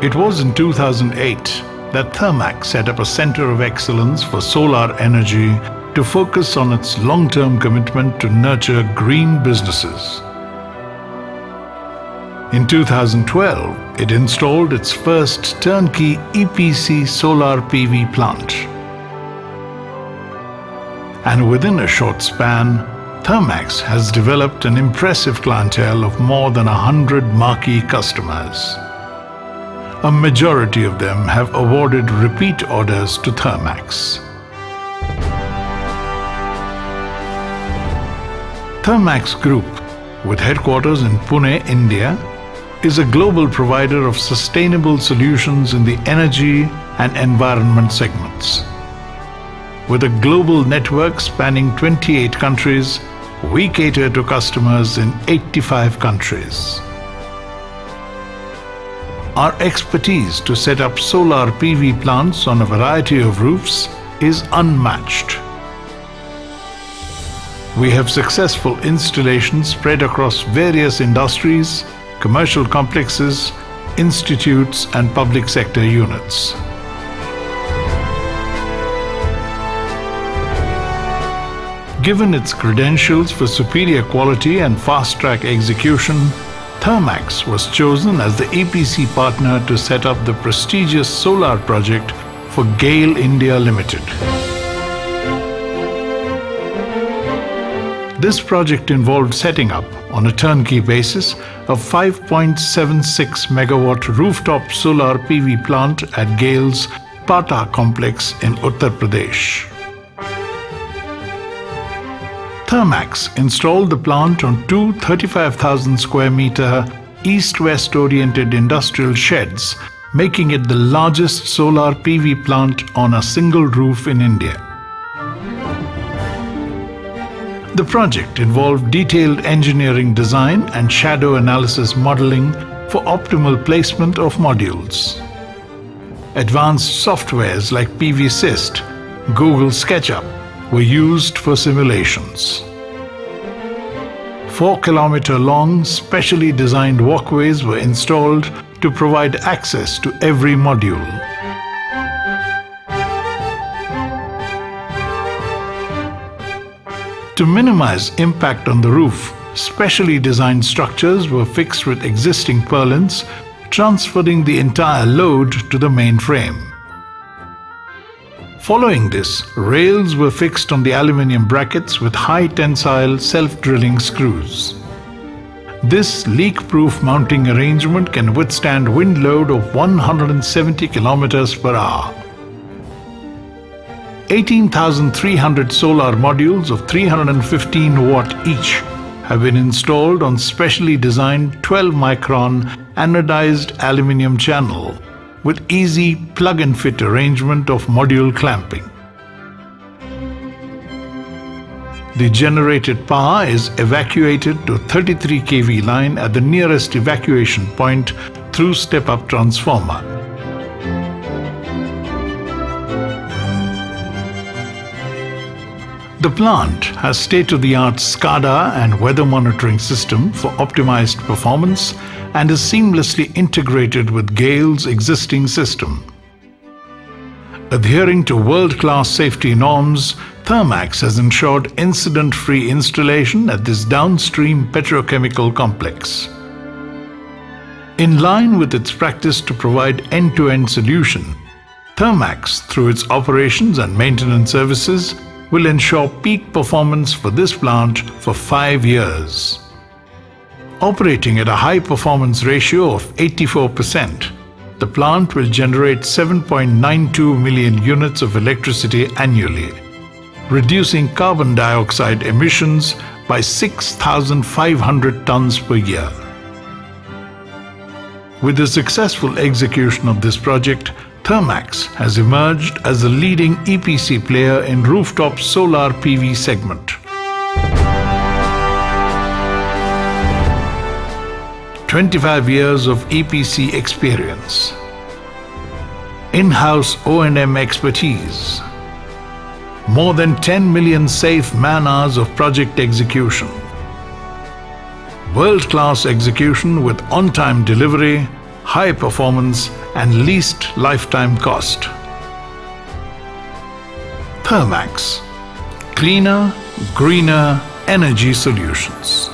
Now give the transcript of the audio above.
It was in 2008 that Thermax set up a center of excellence for solar energy to focus on its long-term commitment to nurture green businesses. In 2012, it installed its first turnkey EPC solar PV plant. And within a short span, Thermax has developed an impressive clientele of more than 100 marquee customers. A majority of them have awarded repeat orders to Thermax. Thermax Group, with headquarters in Pune, India, is a global provider of sustainable solutions in the energy and environment segments. With a global network spanning 28 countries, we cater to customers in 85 countries. Our expertise to set up solar PV plants on a variety of roofs is unmatched. We have successful installations spread across various industries, commercial complexes, institutes and public sector units. Given its credentials for superior quality and fast-track execution, Thermax was chosen as the EPC partner to set up the prestigious solar project for GAIL India Limited. This project involved setting up, on a turnkey basis, a 5.76 megawatt rooftop solar PV plant at GAIL's Pata complex in Uttar Pradesh. Thermax installed the plant on two 35,000 square meter east-west oriented industrial sheds, making it the largest solar PV plant on a single roof in India. The project involved detailed engineering design and shadow analysis modeling for optimal placement of modules. Advanced softwares like PVsyst, Google SketchUp were used for simulations. Four kilometer long, specially designed walkways were installed to provide access to every module. To minimize impact on the roof, specially designed structures were fixed with existing purlins, transferring the entire load to the main frame. Following this, rails were fixed on the aluminium brackets with high tensile self-drilling screws. This leak-proof mounting arrangement can withstand wind load of 170 km per hour. 18,300 solar modules of 315 watt each have been installed on specially designed 12 micron anodized aluminium channel with easy plug and fit arrangement of module clamping. The generated power is evacuated to 33 kV line at the nearest evacuation point through step-up transformer. The plant has state-of-the-art SCADA and weather monitoring system for optimized performance and is seamlessly integrated with GAIL's existing system. Adhering to world-class safety norms, Thermax has ensured incident-free installation at this downstream petrochemical complex. In line with its practice to provide end-to-end -end solution, Thermax, through its operations and maintenance services, will ensure peak performance for this plant for five years. Operating at a high performance ratio of 84%, the plant will generate 7.92 million units of electricity annually, reducing carbon dioxide emissions by 6,500 tons per year. With the successful execution of this project, Thermax has emerged as the leading EPC player in rooftop solar PV segment. Twenty-five years of EPC experience, in-house O&M expertise, more than 10 million safe man-hours of project execution, world-class execution with on-time delivery, high performance and least lifetime cost. Thermax. Cleaner, greener energy solutions.